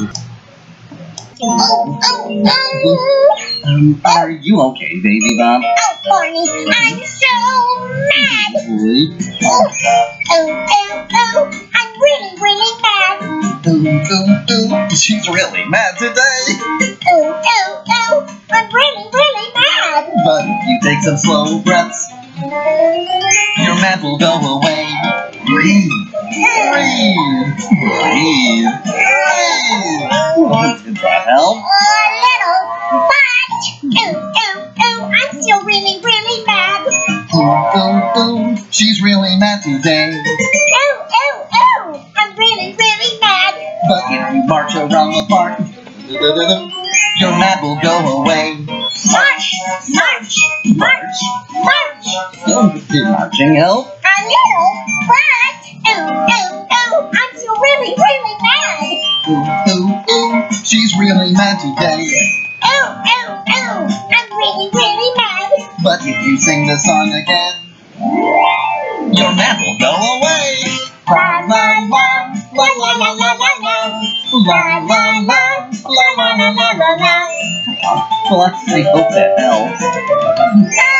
Oh, oh, oh. Um, are you okay, baby Bop? Oh, Barney, I'm so mad. Oh, oh, oh, oh. I'm really, really mad. Ooh, ooh, ooh. She's really mad today. Oh, oh, oh. I'm really, really mad. But if you take some slow breaths, your mad will go away. Breathe. Breathe. Breathe. Did help? A little, but oh, oh, oh. I'm still really, really mad. Ooh, ooh, ooh. She's really mad today. Oh, oh, oh. I'm really, really mad. But if you march around the park, your mad will go away. March, march, march, march. Oh, did marching help? A little, but oh, oh, oh. I'm still really, really mad. Ooh, ooh, She's really mad today. Oh, oh, oh. I'm really, really mad. But if you sing the song again, your mad will go away. La la la, la la la la la la. La la la, la la la la la la. Well, I hope that helps.